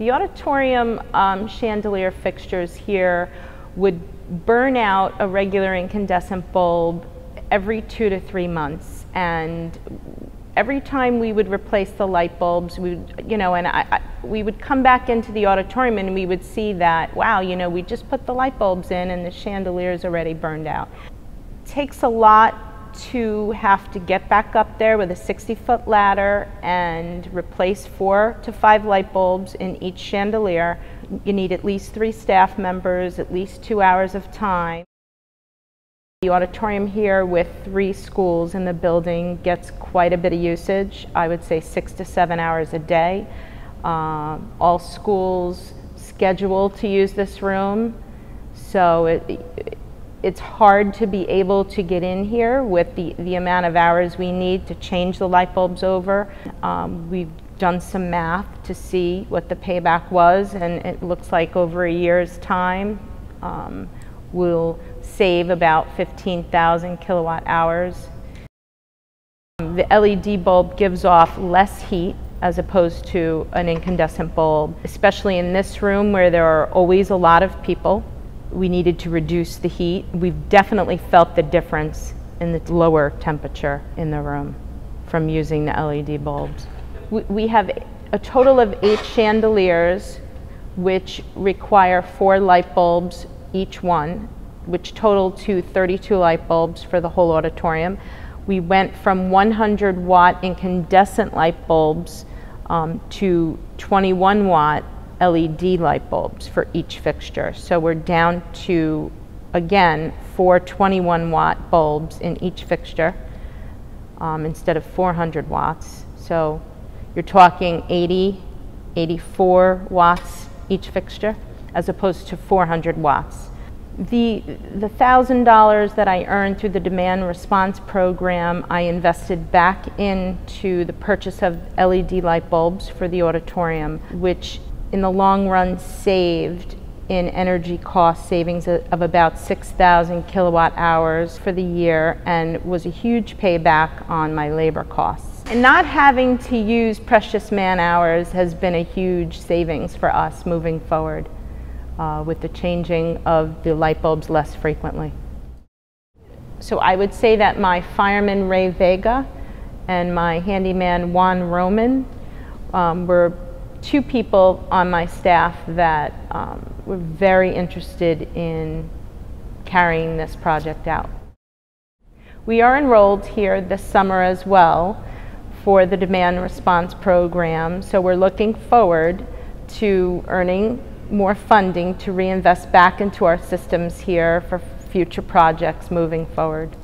The auditorium um, chandelier fixtures here would burn out a regular incandescent bulb every two to three months. And every time we would replace the light bulbs, we would, you know, and I, I, we would come back into the auditorium and we would see that, wow, you know, we just put the light bulbs in and the chandelier is already burned out. It takes a lot to have to get back up there with a 60 foot ladder and replace four to five light bulbs in each chandelier. You need at least three staff members, at least two hours of time. The auditorium here with three schools in the building gets quite a bit of usage. I would say six to seven hours a day. Uh, all schools schedule to use this room. So it, it's hard to be able to get in here with the, the amount of hours we need to change the light bulbs over. Um, we've done some math to see what the payback was and it looks like over a year's time um, we'll save about 15,000 kilowatt hours. The LED bulb gives off less heat as opposed to an incandescent bulb, especially in this room where there are always a lot of people we needed to reduce the heat. We've definitely felt the difference in the lower temperature in the room from using the LED bulbs. We, we have a total of eight chandeliers which require four light bulbs each one, which total to 32 light bulbs for the whole auditorium. We went from 100 watt incandescent light bulbs um, to 21 watt LED light bulbs for each fixture. So we're down to, again, four 21 watt bulbs in each fixture um, instead of 400 watts. So you're talking 80, 84 watts each fixture as opposed to 400 watts. The, the $1,000 that I earned through the demand response program, I invested back into the purchase of LED light bulbs for the auditorium, which in the long run saved in energy cost savings of about 6,000 kilowatt hours for the year and was a huge payback on my labor costs. And not having to use precious man hours has been a huge savings for us moving forward uh, with the changing of the light bulbs less frequently. So I would say that my fireman Ray Vega and my handyman Juan Roman um, were two people on my staff that um, were very interested in carrying this project out. We are enrolled here this summer as well for the demand response program, so we're looking forward to earning more funding to reinvest back into our systems here for future projects moving forward.